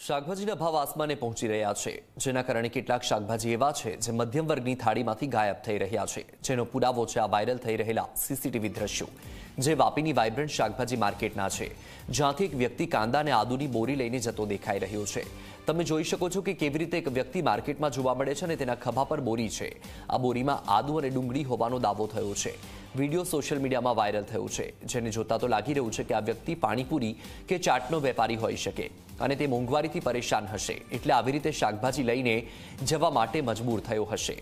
શાકભાજીના ભાવ આસમાને પહોંચી રહ્યા છે, જેના કારણે કેટલાક શાકભાજી એવા છે જે મધ્યમ વર્ગની થાળીમાંથી ગાયબ થઈ રહ્યા છે, જેનો પુરાવો છે આ વાયરલ થઈ રહેલા સીસીટીવી દ્રશ્યો. જે વાપીની વાઇબ્રન્ટ શાકભાજી માર્કેટના છે, જ્યાંથી એક વ્યક્તિ કાંદા અને આદુની બોરી લઈને જતો દેખાઈ રહ્યો છે. તમે જોઈ શકો છો કે કેવી રીતે એક વ્યક્તિ માર્કેટમાં જોવા મળે છે અને તેના ખભા પર બોરી છે. આ બોરીમાં આદુ અને ડુંગળી હોવાનો દાવો થયો છે. વીડિયો સોશિયલ મીડિયામાં વાયરલ થયો છે. જેને જોતા તો લાગી રહ્યું છે કે આ વ્યક્તિ પાણીપુરી કે ચાટનો વેપારી હોઈ શકે અને તે મોંઘવારીથી પરેશાન હશે. એટલે આવી રીતે શાકભાજી લઈને જવા માટે મજબૂર થયો હશે.